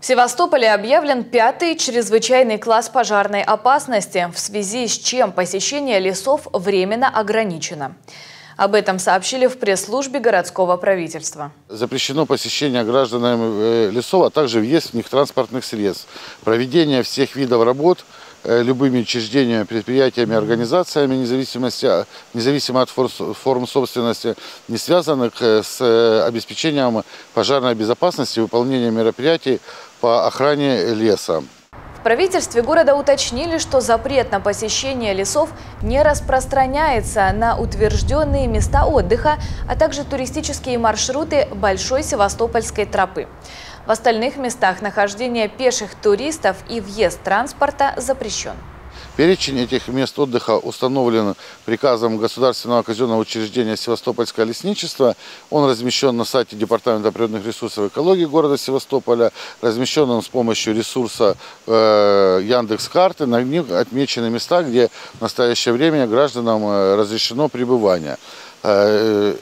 В Севастополе объявлен пятый чрезвычайный класс пожарной опасности, в связи с чем посещение лесов временно ограничено. Об этом сообщили в пресс-службе городского правительства. Запрещено посещение гражданами э, лесов, а также въезд в них транспортных средств. Проведение всех видов работ э, любыми учреждениями, предприятиями, организациями, независимости, независимо от форм собственности, не связанных э, с обеспечением пожарной безопасности, выполнением мероприятий по охране леса. В правительстве города уточнили, что запрет на посещение лесов не распространяется на утвержденные места отдыха, а также туристические маршруты Большой Севастопольской тропы. В остальных местах нахождение пеших туристов и въезд транспорта запрещен. Перечень этих мест отдыха установлен приказом Государственного казенного учреждения Севастопольское лесничество. Он размещен на сайте Департамента природных ресурсов и экологии города Севастополя. Размещен он с помощью ресурса э, Яндекс.Карты. На них отмечены места, где в настоящее время гражданам э, разрешено пребывание. Э,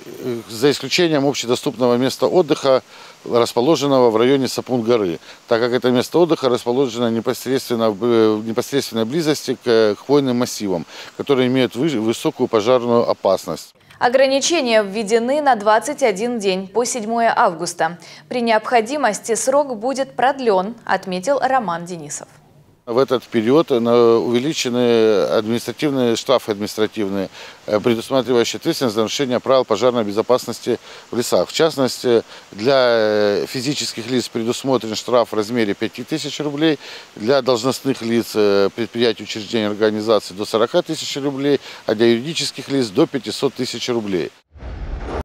за исключением общедоступного места отдыха, расположенного в районе Сапун-горы, так как это место отдыха расположено непосредственно в непосредственной близости к хвойным массивам, которые имеют высокую пожарную опасность. Ограничения введены на 21 день по 7 августа. При необходимости срок будет продлен, отметил Роман Денисов. В этот период увеличены административные штрафы административные, э, предусматривающие ответственность за нарушение правил пожарной безопасности в лесах. В частности, для э, физических лиц предусмотрен штраф в размере 5000 рублей, для должностных лиц, э, предприятий, учреждений, организаций до 40 тысяч рублей, а для юридических лиц до 500 тысяч рублей.